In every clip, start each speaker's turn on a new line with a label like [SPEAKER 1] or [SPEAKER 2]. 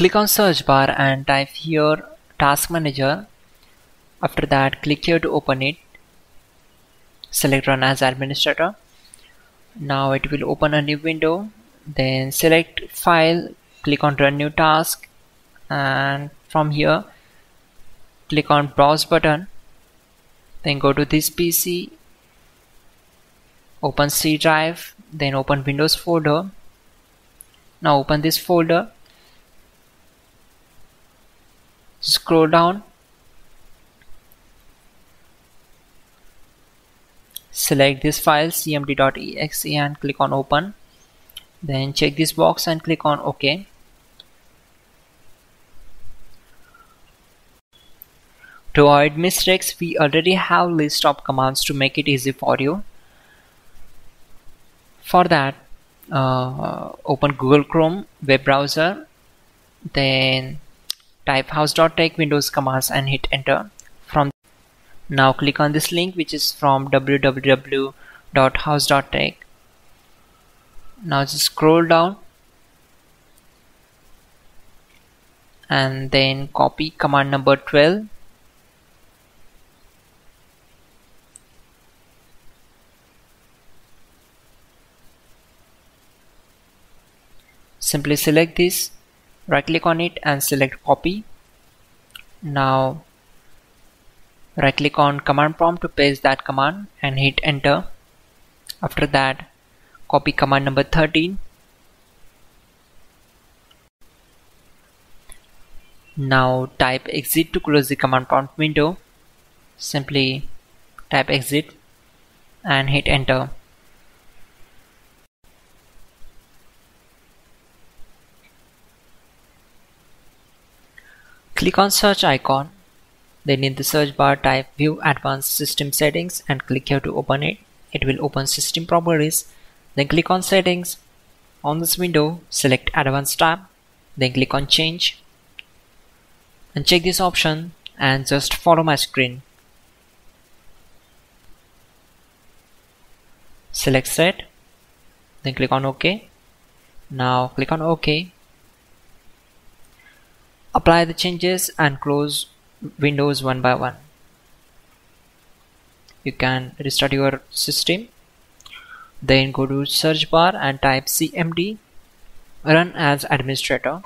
[SPEAKER 1] click on search bar and type here task manager. After that click here to open it. Select run as administrator. Now it will open a new window. Then select file click on run new task. And from here click on browse button. Then go to this PC open C drive. Then open Windows folder. Now open this folder scroll down. Select this file cmd.exe and click on open. Then check this box and click on ok. To avoid mistakes we already have list of commands to make it easy for you. For that uh, open Google Chrome web browser then type hows.tech windows commands and hit enter. From now click on this link which is from www.hows.tech now just scroll down and then copy command number 12 simply select this right click on it and select copy. Now right click on command prompt to paste that command and hit enter. After that copy command number 13 now type exit to close the command prompt window. Simply type exit and hit enter click on search icon. Then in the search bar type view advanced system settings and click here to open it. It will open system properties. Then click on settings. On this window select advanced tab. Then click on change. And check this option and just follow my screen. Select set. Then click on ok. Now click on ok apply the changes and close windows one by one. You can restart your system then go to search bar and type cmd run as administrator.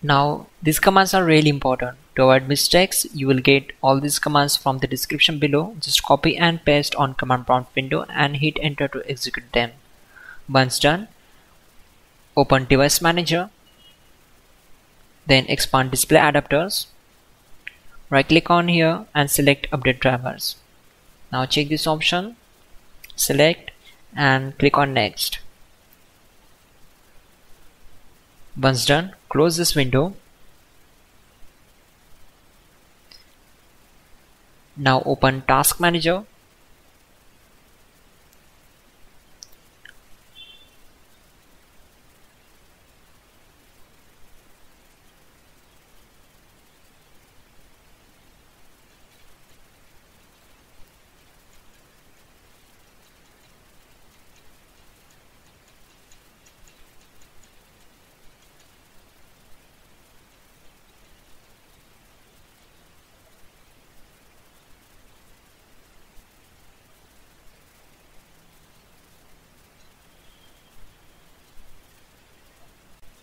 [SPEAKER 1] Now these commands are really important. To avoid mistakes you will get all these commands from the description below. Just copy and paste on command prompt window and hit enter to execute them once done open device manager then expand display adapters. Right click on here and select update drivers. Now check this option select and click on next. Once done close this window. Now open task manager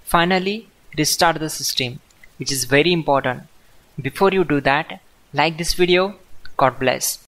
[SPEAKER 1] Finally, restart the system, which is very important. Before you do that, like this video. God bless.